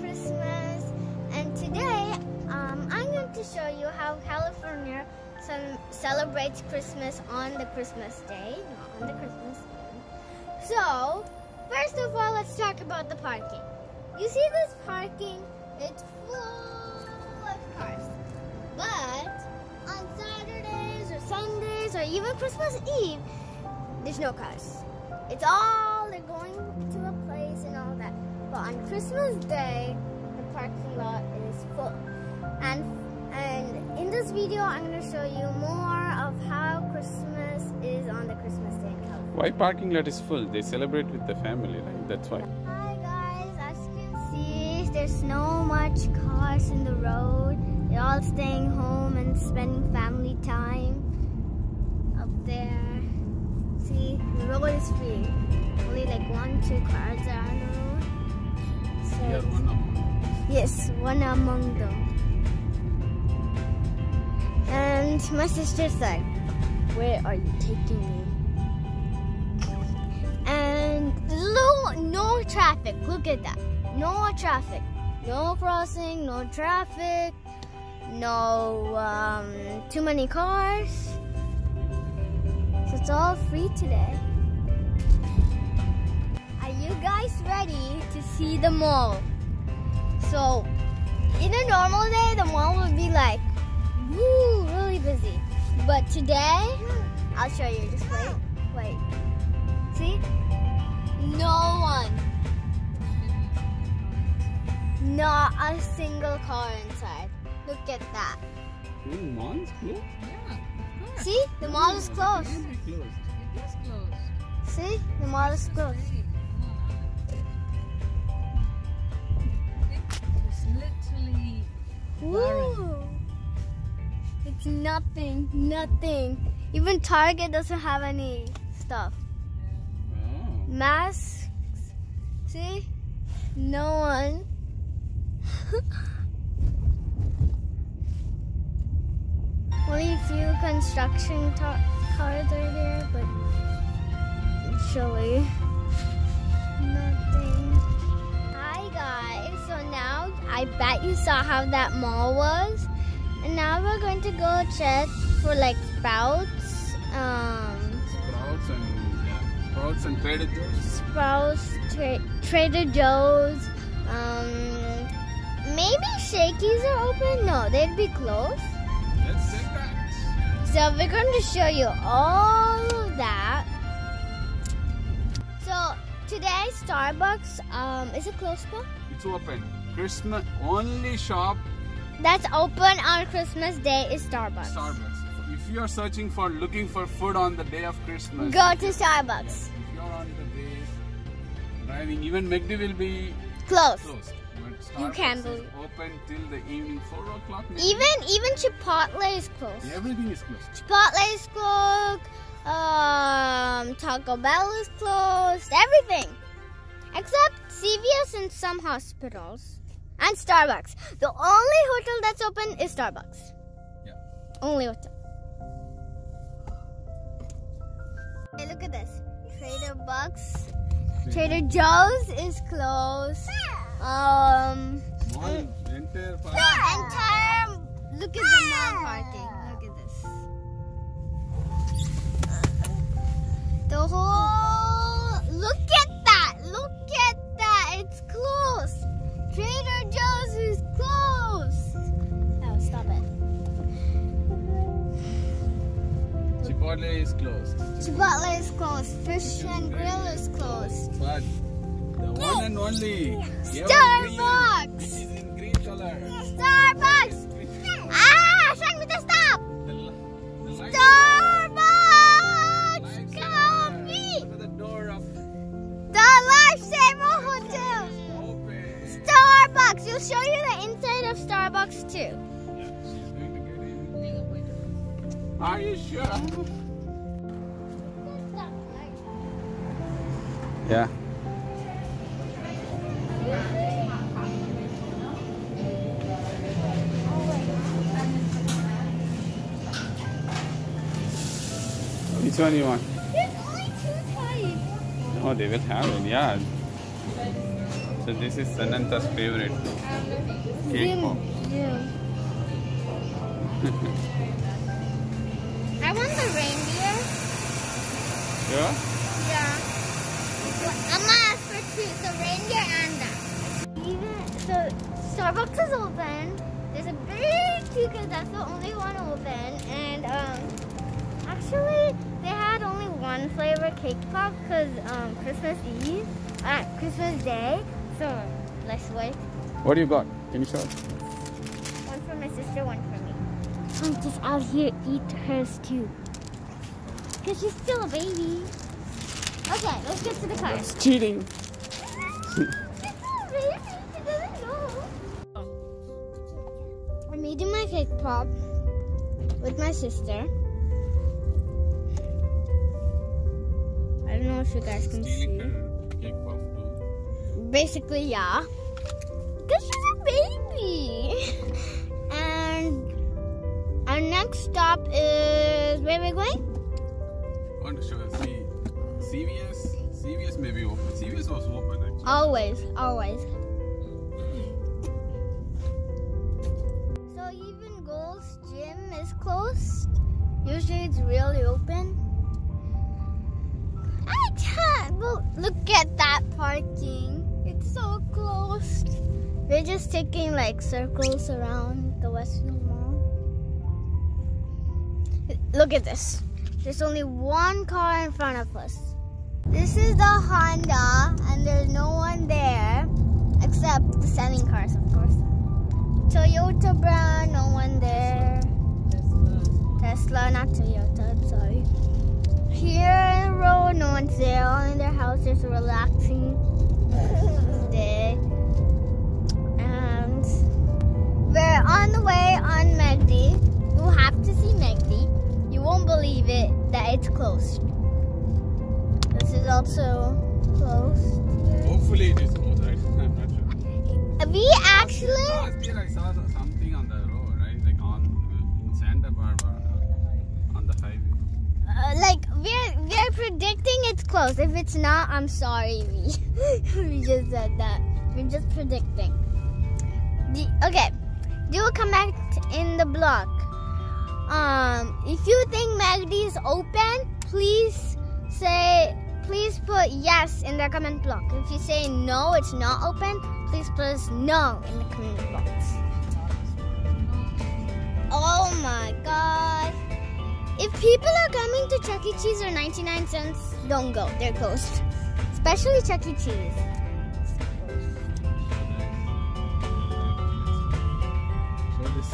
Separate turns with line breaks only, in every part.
Christmas! And today, um, I'm going to show you how California celebrates Christmas on the Christmas day, not on the Christmas day. So, first of all, let's talk about the parking. You see this parking? It's full of cars. But on Saturdays or Sundays or even Christmas Eve, there's no cars. It's all, on Christmas Day, the parking lot is full. And and in this video, I'm going to show you more of how Christmas is on the Christmas Day in California.
Why parking lot is full? They celebrate with the family, right? That's why.
Hi guys, as you can see, there's no much cars in the road. They're all staying home and spending family time up there. See, the road is free. Only like one, two cars are yes, one among them. And my sister said, Where are you taking me? And no, no traffic. Look at that. No traffic. No crossing, no traffic, no um, too many cars. So it's all free today. You guys ready to see the mall? So, in a normal day, the mall would be like, woo, really busy. But today, I'll show you. Just wait, wait. See? No one. Not a single car inside. Look at that.
Oh, mall's closed?
Yeah.
See? The mall is. Closed.
It is closed.
See? The mall is closed. Woo! It's nothing, nothing. Even Target doesn't have any stuff.
Oh.
Masks. See? No one. Only a few construction cars are there, but actually nothing. Hi guys, so now I bet you saw how that mall was. And now we're going to go check for like sprouts, um,
Sprouts and yeah, Sprouts and Trader Joe's.
Sprouts, tra- Trader Joe's, um, maybe Shakey's are open. No, they'd be closed.
Let's check that.
So we're going to show you all of that. So today, Starbucks, um, is it closed?
It's open. Christmas only shop
That's open on Christmas Day is Starbucks.
Starbucks. If you are searching for looking for food on the day of Christmas,
Go to Starbucks.
If you are on the way driving, even McD will be
Closed. You can believe-
open till the evening, four o'clock.
Even even Chipotle is closed.
everything is closed.
Chipotle is closed. Um, Taco Bell is closed. Everything, except CVS and some hospitals and Starbucks. The only hotel that's open is Starbucks.
Yeah.
Only hotel. Hey, look at this. Trader Bucks. Trader Joe's is closed. Um,
Mall entire
the
park.
entire. Look at the mall parking. Look at this. The whole. Starbucks!
Evergreen, which is in green color.
Starbucks! Ah! Shan with the stop!
The, the
Starbucks!
lights are
Coffee!
The door of
The Lifesaver Hotel! Starbucks! We'll show you the inside of Starbucks too.
Yeah, she's going to get in. Are you sure? Yeah. Which one you want?
There's only two types.
Oh, they will have it. Yeah. So this is Sananta's favorite cake
Zoom.
pop.
I want the reindeer.
Yeah?
Yeah. I'm gonna ask for two, so reindeer and that. Even so, Starbucks is open. There's a big queue because that's the only one open. And um, actually, they had only one flavor cake pop because um, Christmas Eve, uh, Christmas Day. So let's wait.
What do you got? Can you show us?
One for my sister, one for me. I'm just out here eat hers too. Because she's still a baby. Okay, let's get to the car.
That's cheating.
She's still a baby. She doesn't know. I'm eating my cake pop with my sister. Don't know if you guys can see.
Stealing her cake pop too.
Basically, yeah. Because she's a baby. and our next stop is where we're going?
I want to show us. See, CVS. CVS may be open. CVS was open actually.
Always, always. So even Gold's gym is closed. Usually it's really open. Look at that parking. It's so closed. We're just taking like circles around the Western Mall. Look at this. There's only one car in front of us. This is the Honda, and there's no one there except the selling cars, of course. Toyota brand, no one there. Tesla, Tesla, not Toyota, in their houses relaxing. Day. And we're on the way on McD. You have to see McD. You won't believe it that it's closed. This is also closed.
Hopefully it is closed? I'm not sure.
We actually, it's closed. If it's not, I'm sorry. We we just said that. We're just predicting. The, okay, do a comment in the block. Um, if you think McD is open, please say, please put yes in the comment block. If you say no, it's not open, please put no in the comment box. Oh my god. If people are coming to Chuck E. Cheese or 99 cents, don't go. They're closed. Especially Chuck E. Cheese.
So
is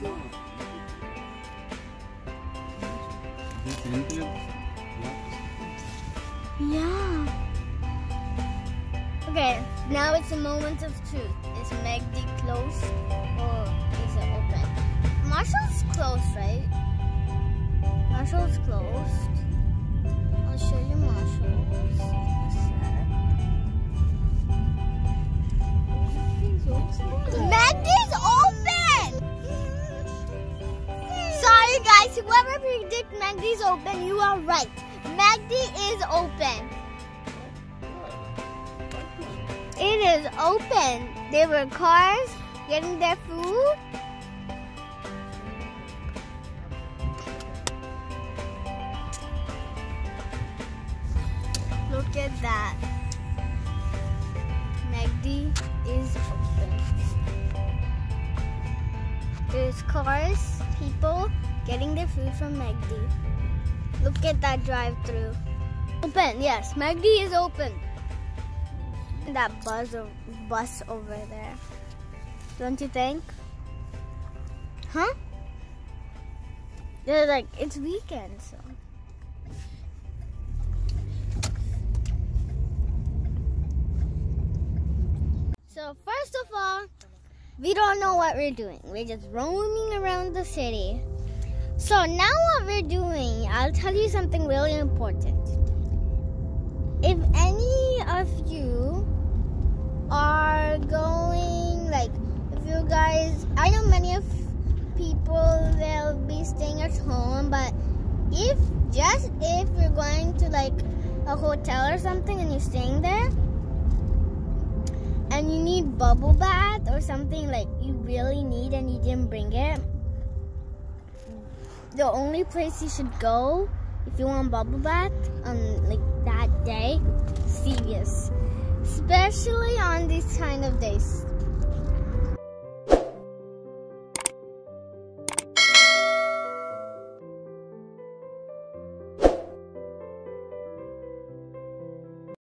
cool. Yeah. Okay, now it's a moment of truth. Is McD closed or? Marshall's closed, right? Marshall's closed. I'll show you Marshall's. McD's open! Sorry guys, whoever predict McD's open, you are right. McD is open. It is open. There were cars getting their food. Look at that. McD is open. There's cars, people getting their food from McD. Look at that drive-through. Open, yes, McD is open. That bus, bus over there. Don't you think? Huh? They're like, it's weekend, so. First of all, we don't know what we're doing. We're just roaming around the city. So now what we're doing, I'll tell you something really important. If any of you are going, like, if you guys, I know many of people will be staying at home, but if just if you're going to like a hotel or something and you're staying there and you need bubble bath or something like you really need and you didn't bring it, the only place you should go if you want bubble bath on like that day, CVS. Especially on these kind of days.